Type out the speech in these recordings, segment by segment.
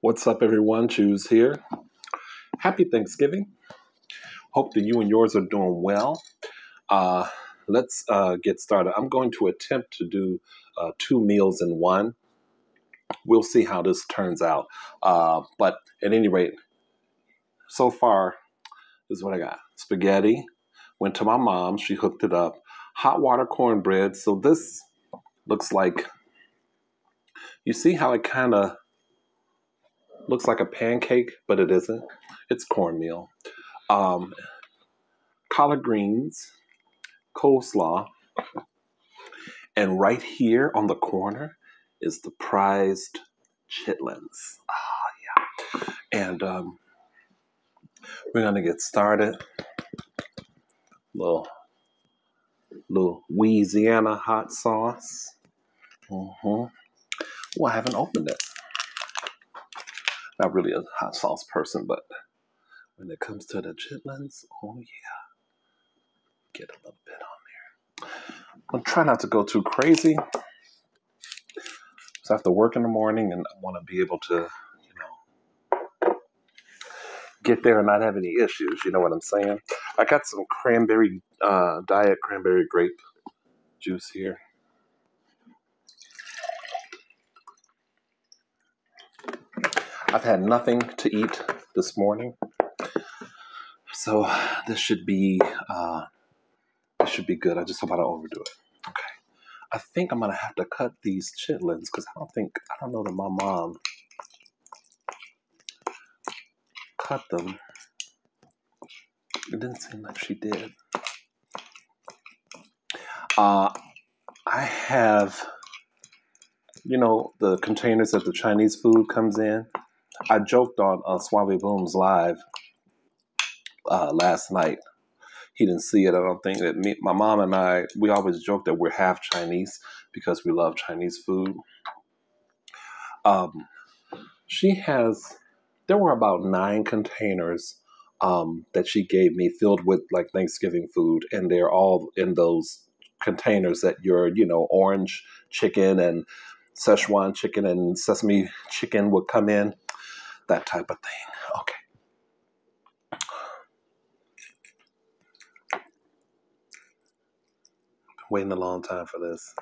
What's up, everyone? Chews here. Happy Thanksgiving. Hope that you and yours are doing well. Uh, let's uh, get started. I'm going to attempt to do uh, two meals in one. We'll see how this turns out. Uh, but at any rate, so far, this is what I got spaghetti. Went to my mom, she hooked it up. Hot water cornbread. So this looks like, you see how it kind of looks like a pancake, but it isn't. It's cornmeal. Um, collard greens, coleslaw, and right here on the corner is the prized chitlins. Ah, yeah. And um, we're gonna get started. Little, little Louisiana hot sauce. Mm-hmm. Oh, I haven't opened it not really a hot sauce person, but when it comes to the chitlins, oh yeah, get a little bit on there. I'm try not to go too crazy. So I have to work in the morning, and I want to be able to, you know, get there and not have any issues. You know what I'm saying? I got some cranberry, uh, diet cranberry grape juice here. I've had nothing to eat this morning, so this should be uh, this should be good. I just hope I don't overdo it. Okay, I think I'm gonna have to cut these chitlins because I don't think I don't know that my mom cut them. It didn't seem like she did. Uh, I have, you know, the containers that the Chinese food comes in. I joked on uh, Boom's live uh, last night. He didn't see it. I don't think that me, my mom and I, we always joke that we're half Chinese because we love Chinese food. Um, she has, there were about nine containers um, that she gave me filled with like Thanksgiving food, and they're all in those containers that your, you know, orange chicken and Szechuan chicken and sesame chicken would come in that type of thing. Okay. Waiting a long time for this.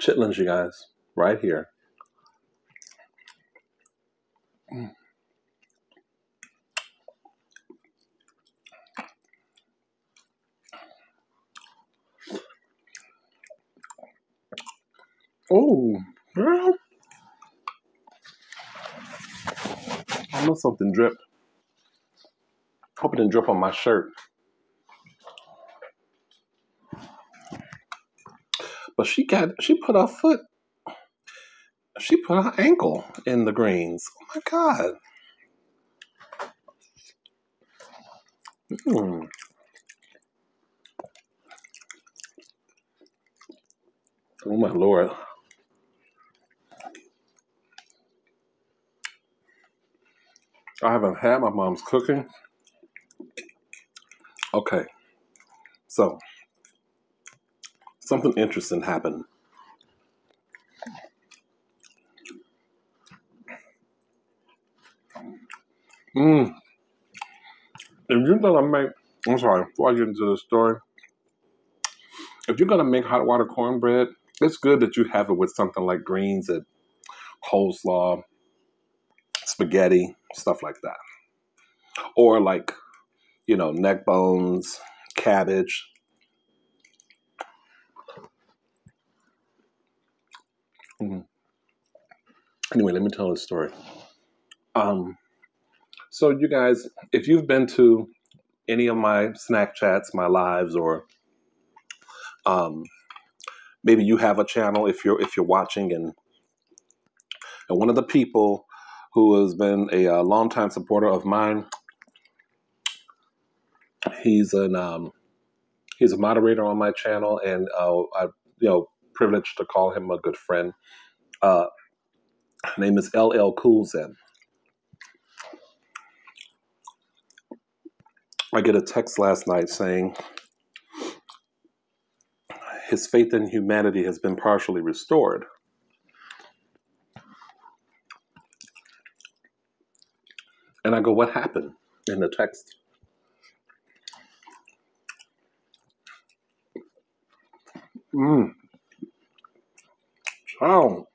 Chitlins, you guys, right here. Oh, girl. I know something dripped. Hope it didn't drip on my shirt. But she got she put her foot she put her ankle in the greens. Oh my god. Mm. Oh my lord. I haven't had my mom's cooking. Okay. So, something interesting happened. Mmm. If you're gonna make, I'm sorry, before I get into the story, if you're gonna make hot water cornbread, it's good that you have it with something like greens and coleslaw, spaghetti, stuff like that. Or like, you know, neck bones, cabbage. Mm-hmm. Anyway, let me tell a story. Um, so you guys, if you've been to any of my snack chats, my lives, or um, maybe you have a channel if you're if you're watching and and one of the people who has been a, a uh, longtime supporter of mine. He's an um, he's a moderator on my channel, and uh, I you know privileged to call him a good friend. Uh, name is LL Coolzen. I get a text last night saying his faith in humanity has been partially restored. And I go, What happened in the text? Mm. Oh.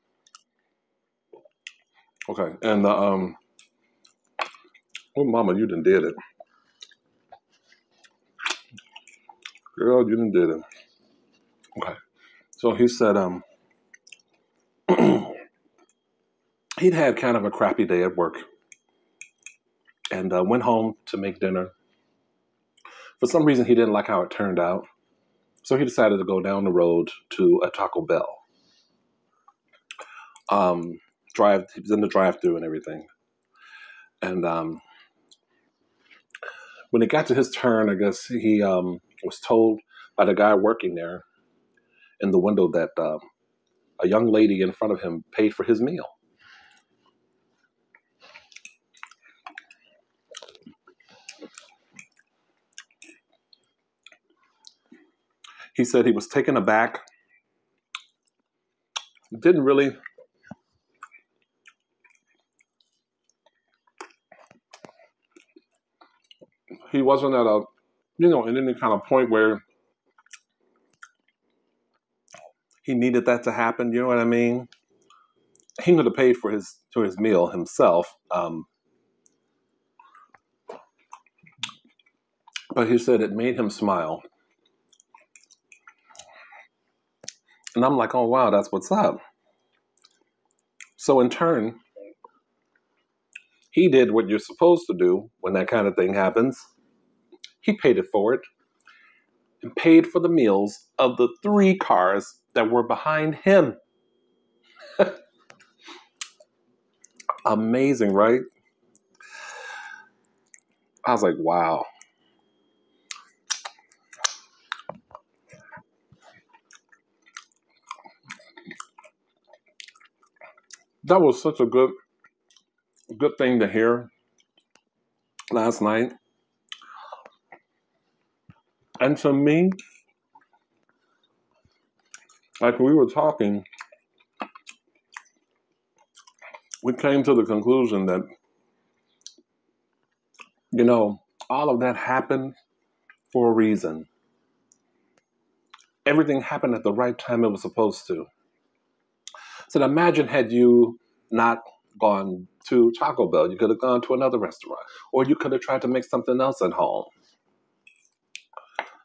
Okay. And the, um, oh, mama, you done did it. Girl, you done did it. Okay. So he said, um, he'd had kind of a crappy day at work and uh, went home to make dinner. For some reason, he didn't like how it turned out. So he decided to go down the road to a Taco Bell. Um, drive, he was in the drive-through and everything. And um, when it got to his turn, I guess he um, was told by the guy working there in the window that uh, a young lady in front of him paid for his meal. He said he was taken aback, didn't really he wasn't at a you know in any kind of point where he needed that to happen you know what i mean? He could have paid for his for his meal himself um, but he said it made him smile and i'm like oh wow that's what's up so in turn he did what you're supposed to do when that kind of thing happens he paid it for it and paid for the meals of the three cars that were behind him. Amazing, right? I was like, wow. That was such a good good thing to hear last night. And to me, like we were talking, we came to the conclusion that, you know, all of that happened for a reason. Everything happened at the right time it was supposed to. So imagine had you not gone to Taco Bell, you could have gone to another restaurant, or you could have tried to make something else at home.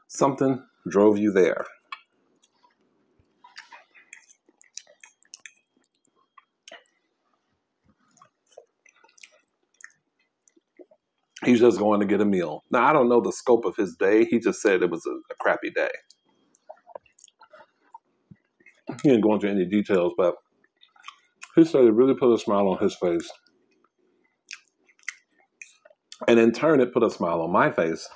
Something drove you there. He's just going to get a meal. Now, I don't know the scope of his day. He just said it was a, a crappy day. He didn't go into any details, but he said it really put a smile on his face. And in turn, it put a smile on my face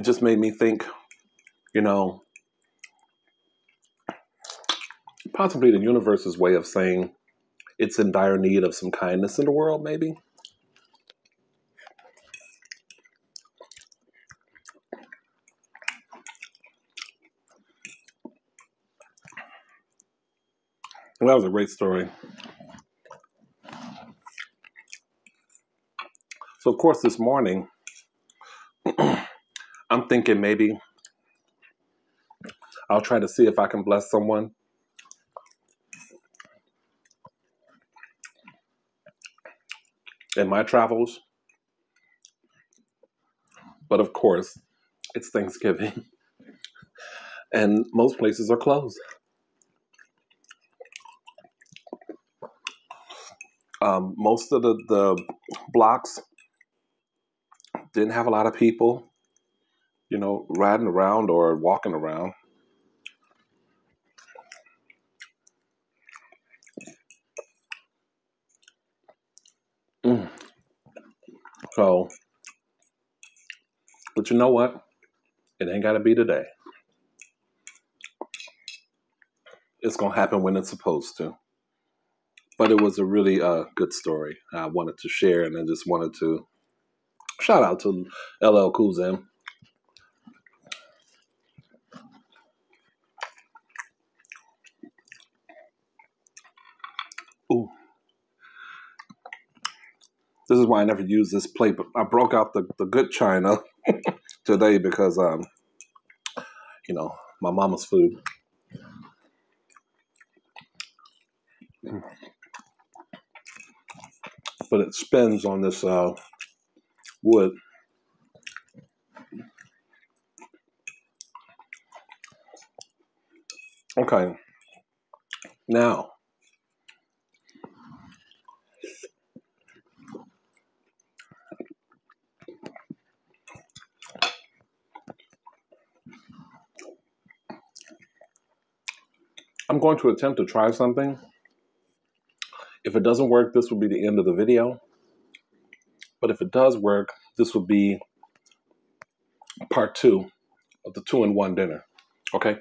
it just made me think, you know, possibly the universe's way of saying it's in dire need of some kindness in the world, maybe. That was a great story. So, of course, this morning, I'm thinking maybe I'll try to see if I can bless someone. In my travels. But of course, it's Thanksgiving. and most places are closed. Um, most of the, the blocks didn't have a lot of people you know, riding around or walking around. Mm. So, but you know what? It ain't got to be today. It's going to happen when it's supposed to. But it was a really uh, good story I wanted to share, and I just wanted to shout out to LL Cool Zim Ooh, This is why I never use this plate, but I broke out the, the good china today because, um, you know, my mama's food. But it spins on this uh, wood. Okay. Now, I'm going to attempt to try something. If it doesn't work, this will be the end of the video. But if it does work, this will be part two of the two in one dinner. Okay?